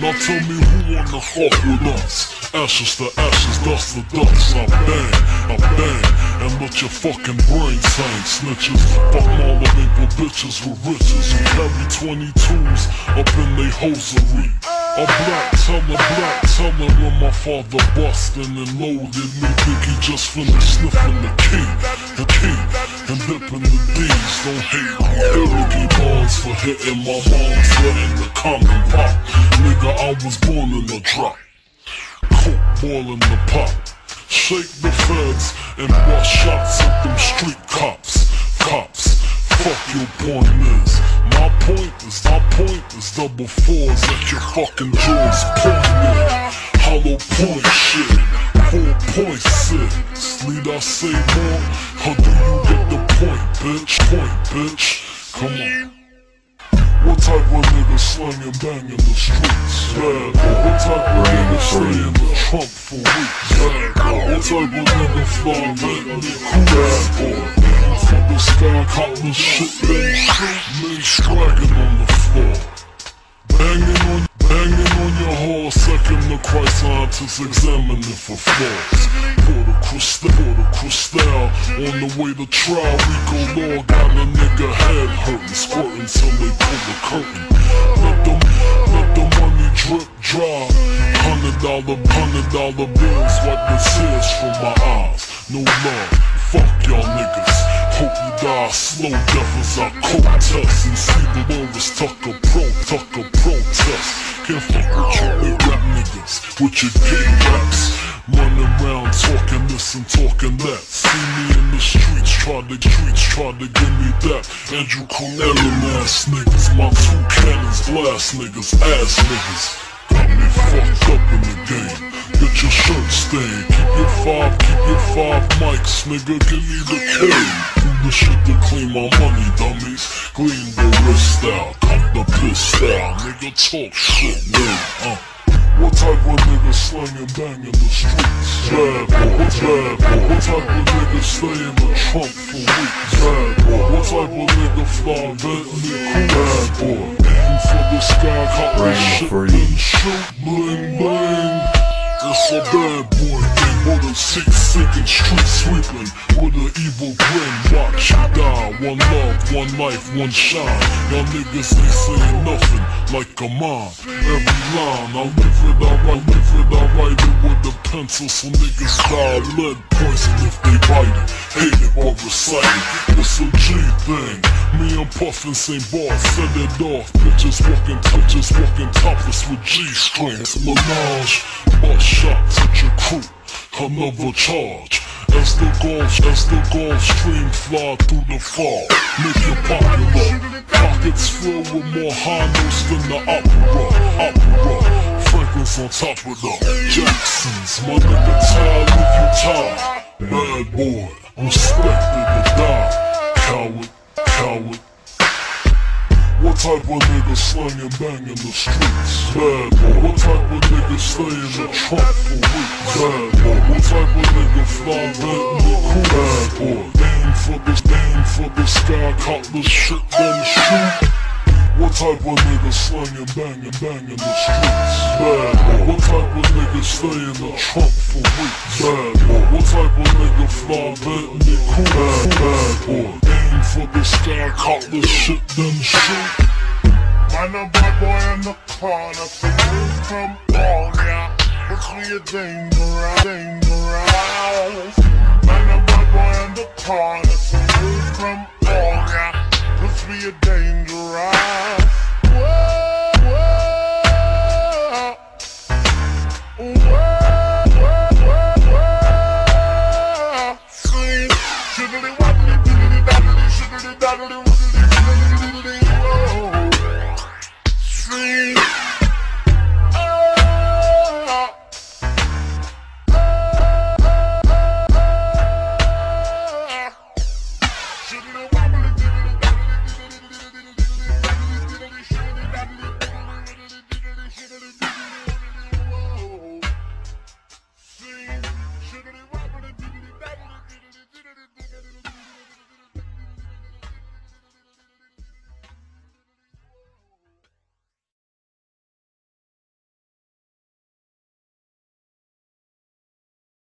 Now tell me who wanna fuck with us? Ashes to ashes, dust to dust. I bang, I bang, and let your fucking brain hang. Snitches, fuck all the nigga bitches with riches who carry 22s up in they hosiery. A black teller, black teller when my father bustin' and loaded me. He just finished sniffing the key, the key, and dipping the D's. Don't hate me, Ericky bonds for hitting my mom's letting the common pop. Nigga, I was born in the drop. Coke boiling the pot. Shake the feds and bust shots at them street cops. Cops, fuck your point is. My point is, my point is double fours at your fucking jaws pointed. Hollow point shit. Four point six. Need I say more? How do you get the point, bitch? Point, bitch. Come on. What type of nigga slang and bang in the streets? Bad boy. What type of nigga stay in the trunk for weeks? Bad boy. What type of nigga fly Bentley cool? Bad boy. The sky, cotton shit, then shoot. Men stragging on the floor. Banging on, banging on your horse, second the Christ scientists examining for flaws. Pour the crystal, pour the crystal. On the way to trial, we go Law got a nigga head hurting, squirting till they pull the curtain. Let the, let the money drip dry. Hundred dollar, hundred dollar bills wipe the tears from my eyes. No love, fuck y'all niggas. Hope you die slow, as I contest and see the Loris Tucker pro, Tucker protest. Can't fuck with you nigga niggas, with your gay raps. Running around talking this and talking that. See me in the streets, try to streets, try to give me that. Andrew Cunanan ass niggas, my two cannons, blast niggas, ass niggas. Got me fucked up in the game. Get your shirt stained. Five, keep your five mics, nigga. Give me the K. Do the shit to clean my money, dummies. Clean the wrist out, cut the piss out. Nigga talk shit, man. Uh. What type of nigga slang and bang in the streets? Bad boy, bad boy. What type of nigga stay in the trunk for weeks? Bad boy. What type of nigga fly Bentley? Bad boy. Aim for the sky, cop the shit, then shoot, bling bling. It's a bad boy thing, more than six sinking street sweeping with an evil grin. Watch you die, one love, one life, one shine. Y'all niggas ain't saying nothing like a mom. Every line, I live it, I write, live it, I write it with a pencil. So niggas die lead poison if they bite it. Hate it or recite it. It's a G thing. Me and Puffin St. Bar set it off. Bitches walking, bitches walking topless with G strings. Menage, butt shots at your crew. Another charge. As the Gulf, as the Gulfstream fly through the fog, make you popular. Pockets filled with more notes than the opera, opera. Franklin's on top of the Jacksons. My nigga Ty, leave you tied. Bad boy, respected to die. Coward, coward. What type of nigga slang and bang in the streets? Bad boy. What type of nigga stay in the trunk for weeks? Bad boy. What type of nigga fly Bentley cool? Bad boy. Aim for the aim for the sky, cop the shit, then shoot. What type of nigga slang and bang in the streets? Bad boy. What type of nigga stay in the trunk for weeks? Bad boy. What type of nigga fly Bentley cool? Bad, bad boy. Aim for the sky, cop the shit, then shoot. Man, a bad boy in the corner, from on ya. Push me a dangerous, dangerous. saddle